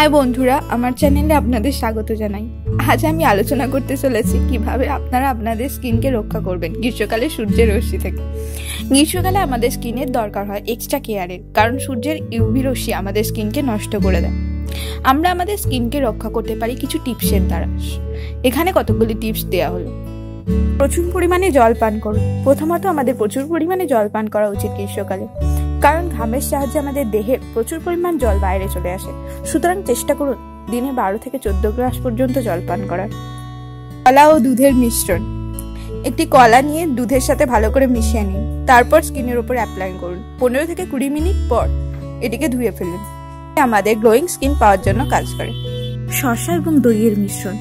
High বন্ধুরা, আমার চ্যানেলে আপনাদের স্বাগত জানাই। আজ আমি আলোচনা করতে চলেছি কীভাবে আপনারা আপনাদের স্কিনকে রক্ষা করবেন গ্রীষ্মকালে সূর্যের রশ্মি থেকে। গ্রীষ্মকালে আমাদের স্কিনের দরকার হয় এক্সট্রা কেয়ারের কারণ সূর্যের ইউভি রশ্মি আমাদের স্কিনকে নষ্ট করে দেয়। আমরা আমাদের স্কিনকে রক্ষা করতে পারি কিছু টিপসের দ্বারা। এখানে কতগুলি টিপস দেওয়া হলো? প্রচুর পরিমাণে জল পান করুন। প্রথমত আমাদের প্রচুর পরিমাণে জল পান করা উচিত গ্রীষ্মকালে। কারণ ঘামের সাহায্যে আমাদের দেহে প্রচুর পরিমাণ জল বাইরে চলে আসে। সুতরাং চেষ্টা করুন দিনে বারো থেকে চোদ্দ গ্লাস পর্যন্ত জল পান করার। কলা ও দুধের মিশ্রণ। একটি কলা নিয়ে দুধের সাথে ভালো করে মিশিয়ে নিন। তারপর স্কিনের উপর অ্যাপ্লাই করুন। পনেরো থেকে কুড়ি মিনিট পর এটিকে ধুয়ে ফেলুন। আমাদের গ্লোয়িং স্কিন পাওয়ার জন্য কাজ করে। শসা এবং দইয়ের মিশ্রণ।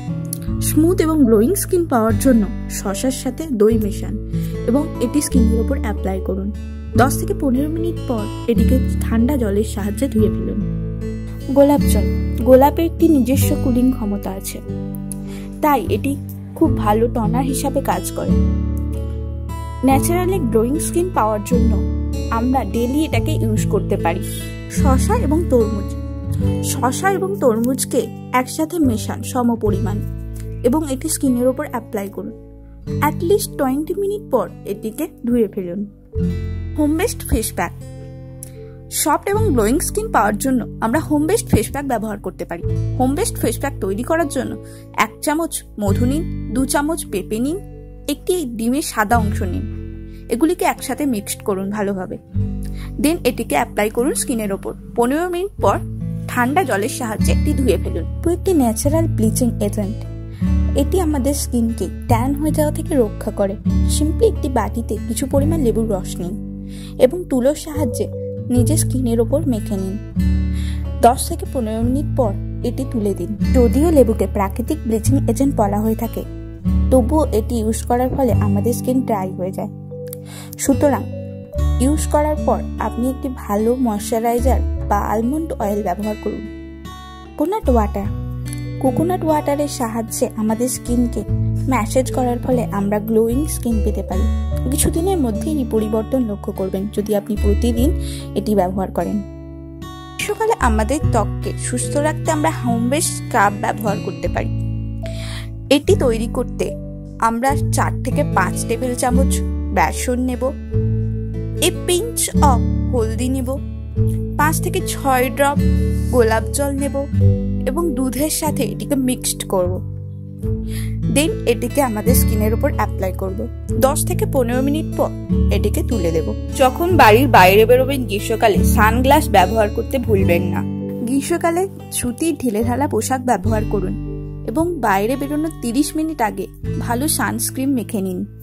স্মুথ এবং গ্লোয়িং স্কিন পাওয়ার জন্য শসার সাথে দই মেশান এবং এটি স্কিনের উপর অ্যাপ্লাই করুন। দশ থেকে পনেরো মিনিট পর এটিকে ঠান্ডা জলের সাহায্যে ধুয়ে ফেলুন। গোলাপ জল। গোলাপের একটি নিজস্ব কুলিং ক্ষমতা আছে। তাই এটি খুব ভালো টনার হিসাবে কাজ করে। ন্যাচারালি গ্রোয়িং স্কিন পাওয়ার জন্য আমরা ডেলি এটাকে ইউজ করতে পারি। শশা এবং তরমুজ। শশা এবং তরমুজকে একসাথে মেশান সম পরিমাণ এবং এটি স্কিনের ওপর অ্যাপ্লাই করুন। অ্যাটলিস্ট টোয়েন্টি মিনিট পর এটিকে ধুয়ে ফেলুন। Home best face pack soft এবং গ্লোয়িং স্কিন পাওয়ার জন্য আমরা হোম বেস্ট ফেস প্যাক ব্যবহার করতে পারি। হোম বেস্ট ফেস প্যাক তৈরি করার জন্য এক চামচ মধু নিন, দু চামচ পেঁপে নিন, একটি ডিমের সাদা অংশ নিন। এগুলিকে একসাথে মিক্সড করুন ভালোভাবে। দেন এটিকে অ্যাপ্লাই করুন স্কিনের ওপর। পনেরো মিনিট পর ঠান্ডা জলের সাহায্যে এটি ধুয়ে ফেলুন। একটি ন্যাচারাল ব্লিচিং এজেন্ট এটি আমাদের স্কিনকে ট্যান হয়ে যাওয়া থেকে রক্ষা করে। সিম্পলি একটি বাটিতে কিছু পরিমাণ লেবুর রস নিন। এবং তুলোর সাহায্যে নিজের স্কিনের ওপর মেখে নিন। দশ থেকে পনেরো মিনিট পর এটি তুলে দিন। যদিও লেবুকে প্রাকৃতিক ব্লিচিং এজেন্ট বলা হয়ে থাকে, তবুও এটি ইউজ করার ফলে আমাদের স্কিন ড্রাই হয়ে যায়। সুতরাং, ইউজ করার পর আপনি একটি ভালো ময়শ্চারাইজার বা আলমন্ড অয়েল ব্যবহার করুন। কোকোনাট ওয়াটার, কোকোনাট ওয়াটারের সাহায্যে আমাদের স্কিনকে ম্যাসেজ করার ফলে আমরা গ্লোয়িং স্কিন পেতে পারি। কিছুদিনের মধ্যেই এই পরিবর্তন লক্ষ্য করবেন, যদি আপনি প্রতিদিন এটি ব্যবহার করেন। গ্রীষ্মকালে আমাদের ত্বককে সুস্থ রাখতে আমরা হোম বেস স্ক্রাব ব্যবহার করতে পারি। এটি তৈরি করতে আমরা চার থেকে পাঁচ টেবিল চামচ বেসন নেব এ পিঞ্চ অফ হলদি নেব, পাঁচ থেকে ছয় ড্রপ গোলাপ জল নেব এবং দুধের সাথে এটিকে মিক্সড করব। দেন এটিকে আমাদের স্কিনের উপর অ্যাপ্লাই করব। দশ থেকে পনেরো মিনিট পর এটিকে তুলে দেব। যখন বাড়ির বাইরে বেরোবেন গ্রীষ্মকালে, সানগ্লাস ব্যবহার করতে ভুলবেন না। গ্রীষ্মকালে সুতির ঢিলে ঢালা পোশাক ব্যবহার করুন এবং বাইরে বেরোনোর তিরিশ মিনিট আগে ভালো সানস্ক্রিন মেখে নিন।